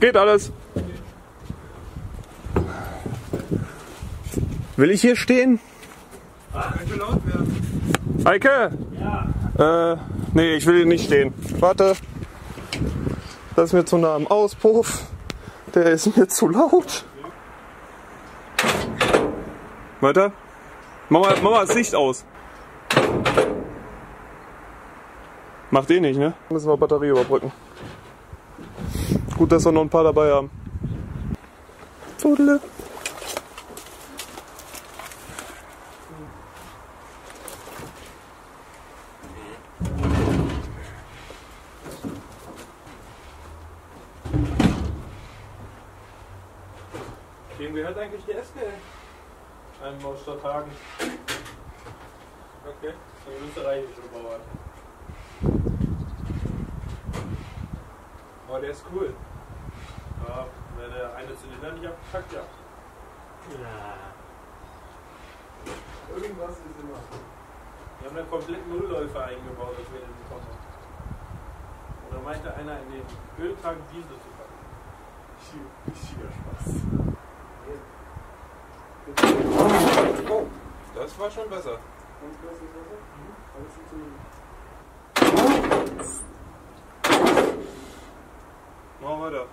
Geht alles. Will ich hier stehen? Könnte laut werden. Eike? Ja. Äh, nee, ich will hier nicht stehen. Warte. Das ist mir zu nah am Auspuff. Der ist mir zu laut. Weiter. Mach mal, mach mal das Licht aus. Macht eh nicht, ne? Müssen wir Batterie überbrücken. Gut, dass wir noch ein paar dabei haben. Zudele. Wem gehört eigentlich die SGL? Einem aus Stadthagen. Okay, ein österreichischer Bauer. Aber der ist cool. Ja, wenn der eine Zylinder nicht abgepackt, ja. Irgendwas ist immer. Wir haben einen kompletten Nullläufer eingebaut, als wir den bekommen haben. Und da meinte einer in den Öltank Diesel zu packen. Richtiger Spaß. Oh, das war schon besser. Machen wir weiter.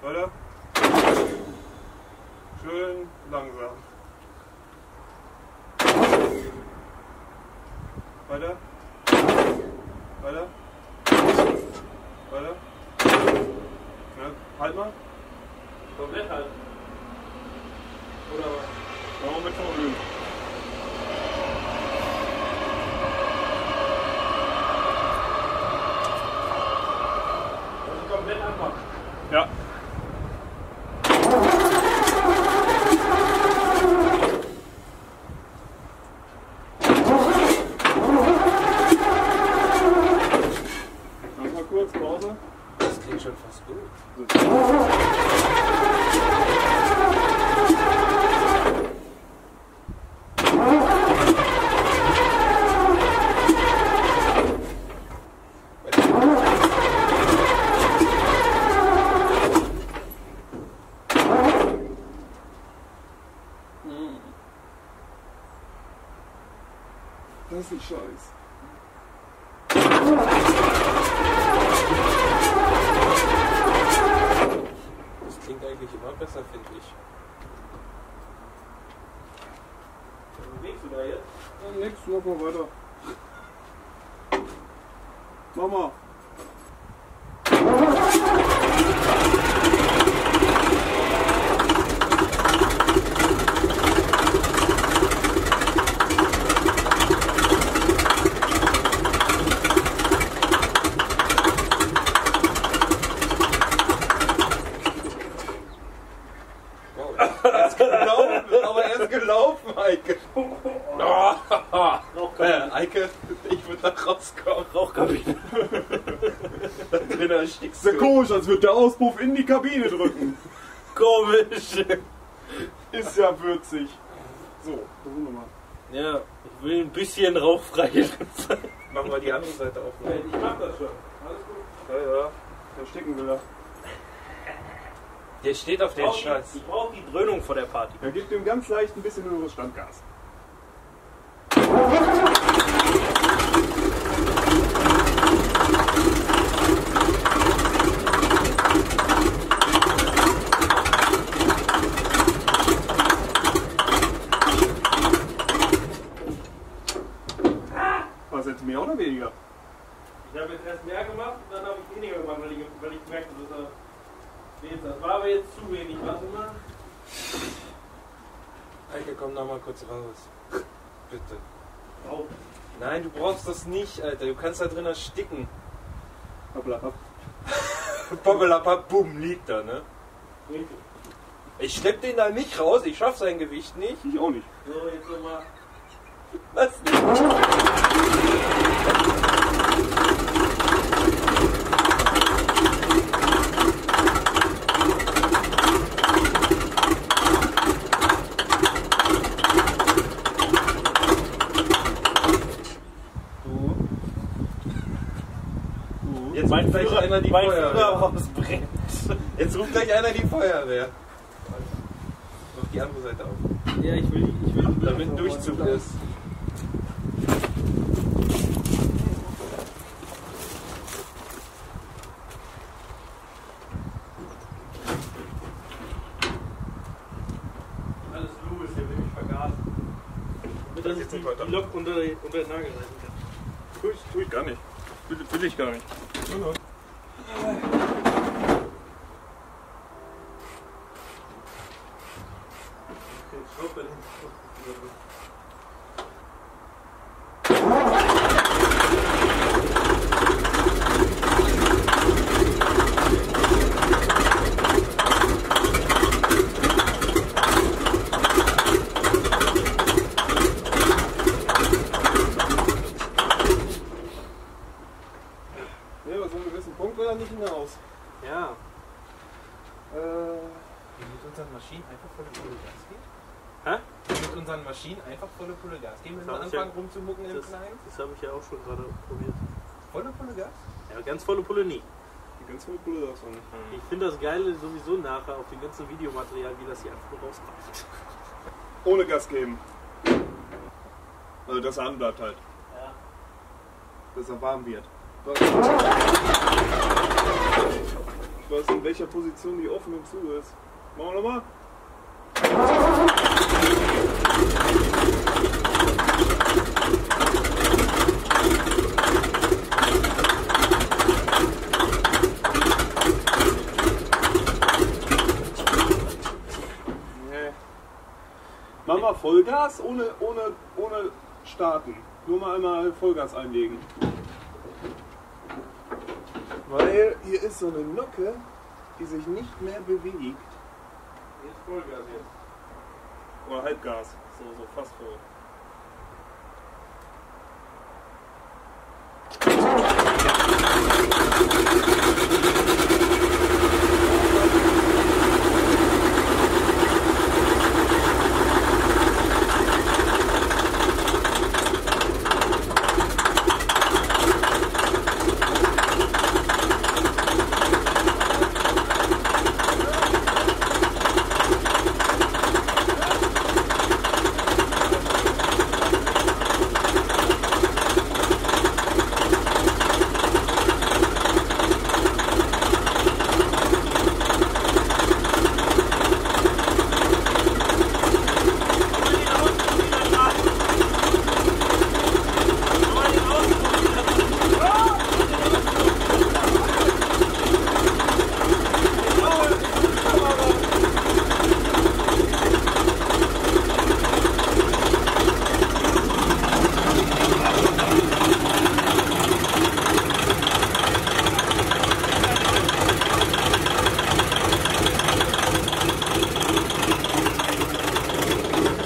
Weiter. Schön langsam. Weiter. Weiter. Weiter. Ja, halt mal. Komplett halt. Oder was? Machen wir mit vom Ja. Das ist ein Scheiß. Das klingt eigentlich immer besser, finde ich. Was bewegst du da jetzt? Ja, nix, mach mal weiter. Mach er ist gelaufen, aber er ist gelaufen, Eike. Oh, äh, Eike, ich würde da rauskommen. Rauchkabine. Da drin erstickst Sehr du. komisch, als würde der Auspuff in die Kabine drücken. Komisch. Ist ja würzig. So, versuchen wir mal. Ja, ich will ein bisschen rauchfrei sein. Machen wir die andere Seite auf. ne? Ich mach das schon. Alles gut. Ja, ja. Verstecken will er. Der steht auf den Scheiß. die- Ich brauche die Dröhnung vor der Party. Er gibt ihm ganz leicht ein bisschen höheres Standgas. Was jetzt mehr oder weniger? Ich habe jetzt erst mehr gemacht und dann habe ich weniger gemacht, weil ich, weil ich gemerkt habe, dass er. Jetzt, das war aber jetzt zu wenig. Warte mal. Eike, komm noch mal kurz raus. Bitte. Rauch. Nein, du brauchst das nicht, Alter. Du kannst da drin ersticken. Hoppla, hopp. Bobbelapap, bumm, liegt da, ne? Ich schlepp den da nicht raus, ich schaff sein Gewicht nicht. Ich auch nicht. So, jetzt nochmal. Was nicht? Du. Jetzt vielleicht Führer, einer die mein Feuerwehr. Führer das brennt. Jetzt ruft gleich einer die Feuerwehr. Mach die andere Seite auf. Ja, ich will, ich will. Damit ein Durchzug ist. Alles Louis, hier will ich vergasen. Damit das jetzt die, die Lok unter, unter den Nagel reißen kann. Tue ich, tue ich gar nicht. Will, will ich gar nicht. Okay, Einen gewissen Punkt will er nicht hinaus. Ja. Äh, Mit unseren Maschinen einfach volle Pulle Gas geben? Hä? Mit unseren Maschinen einfach volle Pulle Gas geben, wenn Das wir ich ja- anfangen rumzumucken im Das, Kleinen? das habe ich ja auch schon gerade probiert. Volle Pulle Gas? Ja, ganz volle Pulle nie. ganz volle Pulle darfst du nicht. Ich finde das Geile sowieso nachher auf dem ganzen Videomaterial, wie das hier einfach nur rauskommt. Ohne Gas geben. Also, dass er anbleibt halt. Ja. Dass er warm wird. Ich weiß in welcher Position die offen und zu ist. Machen wir nochmal? Mach mal Vollgas ohne, ohne, ohne starten. Nur mal einmal Vollgas einlegen. Weil hier ist so eine Nocke, die sich nicht mehr bewegt. Jetzt Vollgas jetzt. Oder Halbgas. So, so fast voll.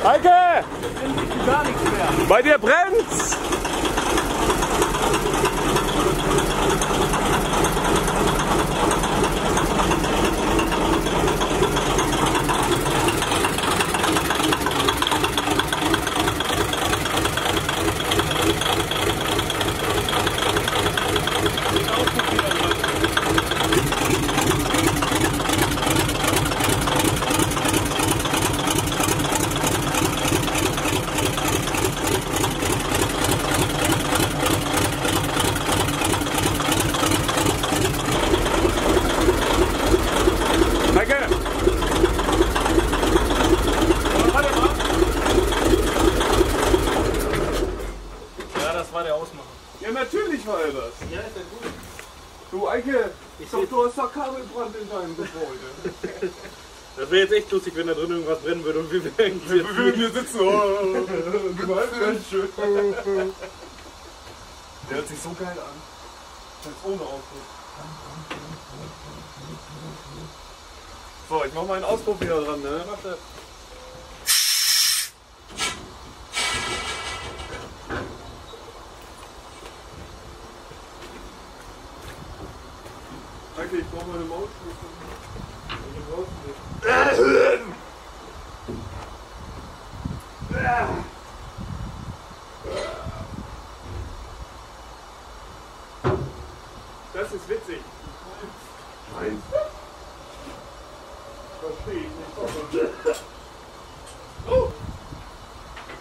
Heike! Bei dir brennt's! Heike! Ja, das war der Ausmacher. Ja, natürlich war er das. Ja, ist ja gut. Ich doch, du hast doch Kabelbrand in deinem Gebäude. Das wäre jetzt echt lustig, wenn da drin irgendwas brennen würde und wir wären Wir würden hier sitzen. Oh, Gewalt ganz schön. Der hört sich so geil an. Ist ohne Auspuff. So, ich mach mal einen Auspuff wieder dran, ne? Warte. Danke, ich brauche meine Mausschlüssel. Du brauchst nicht. Das ist witzig. Eins. Verstehe ich nicht. Oh!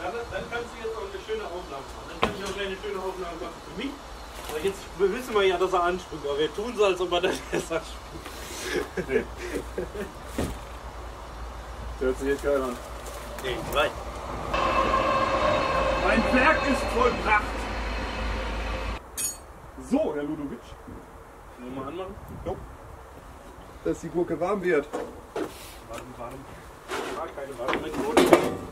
Dann, dann kannst du jetzt auch eine schöne Aufnahme machen. Dann kann ich auch gleich eine schöne Aufnahme machen für mich. Aber jetzt wissen wir ja, dass er anspricht. Aber wir tun so, als ob er das besser spielt. Nee. Das hört sich jetzt geil an. Nee, nein. Mein Werk ist vollbracht. So, Herr Ludovic. Wollen wir mal anmachen? Dass die Gurke warm wird. Warten, warten. Ja, keine mit Boden.